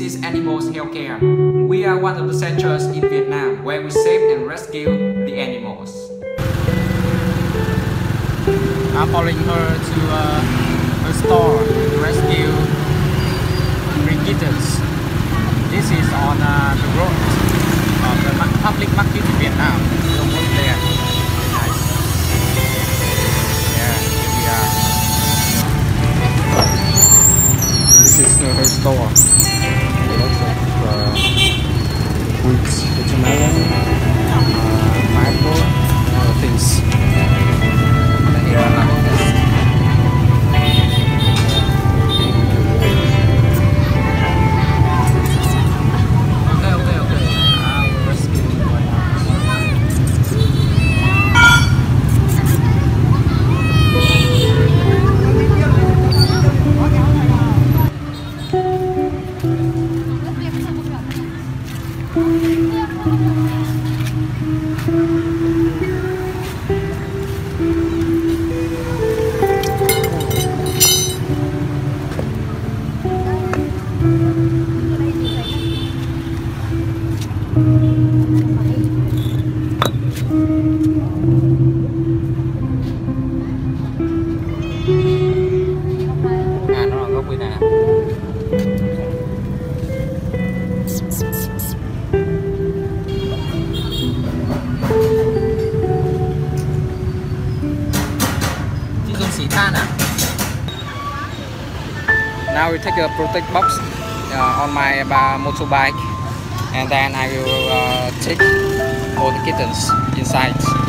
everybody, this is Animals Healthcare. We are one of the centers in Vietnam where we save and rescue the animals. I'm following her to uh, her store to rescue three kittens. This is on uh, the road of the public market in Vietnam. Almost there. Nice. Yeah, here we are. This is her store. Take a protect box uh, on my uh, motorbike and then I will uh, take all the kittens inside.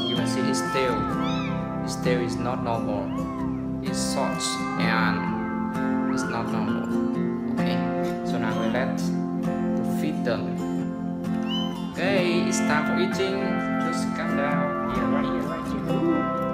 You can see it's tail. it's tail is not normal. It's short and it's not normal. Okay, so now we let to feed them. Okay, it's time for eating. Just come down. Right here, right here.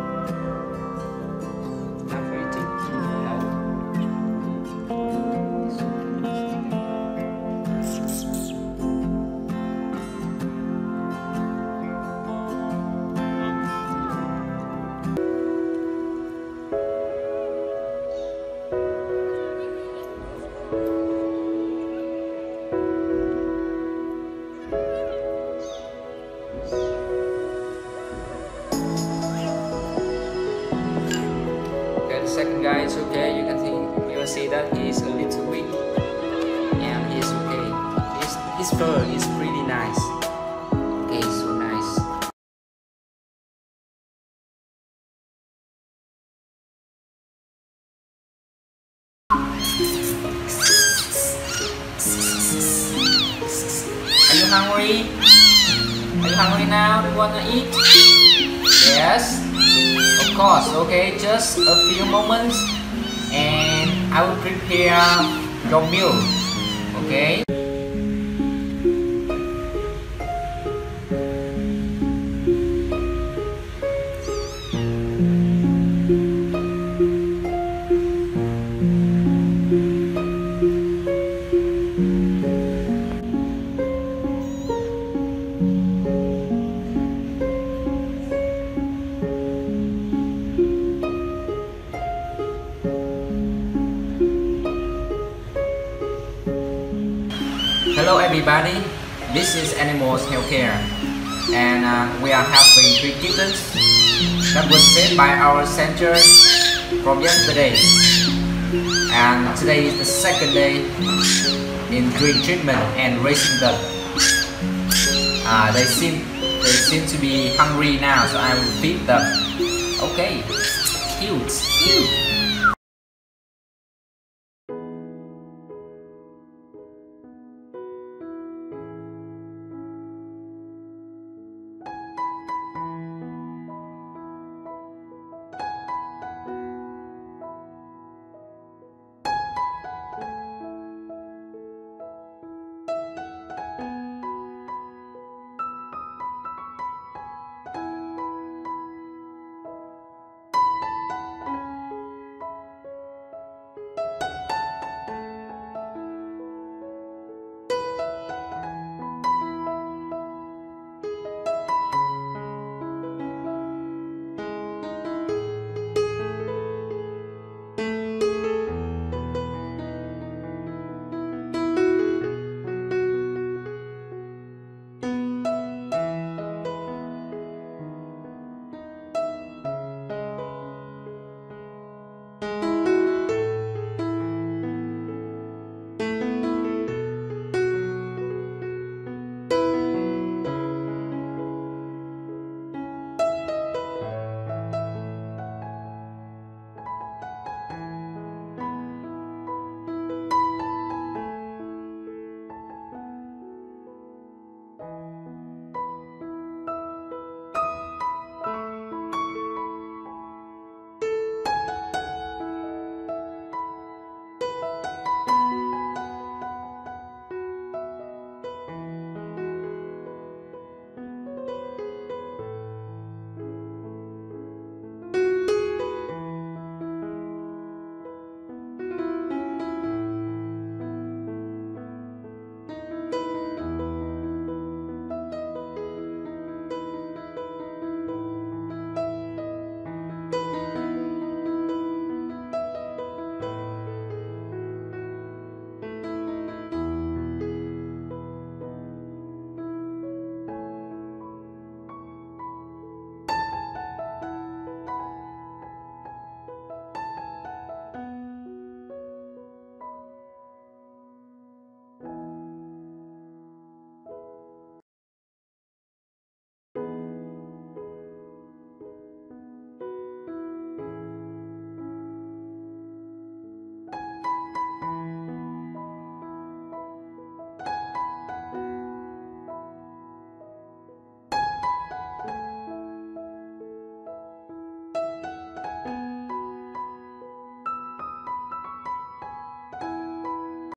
Okay, just a few moments and I will prepare your meal. Okay? This is Animals Healthcare and uh, we are having three kittens that was saved by our center from yesterday and today is the second day in doing treatment and raising them. Uh, they seem they seem to be hungry now so I will feed them. Okay, cute, cute.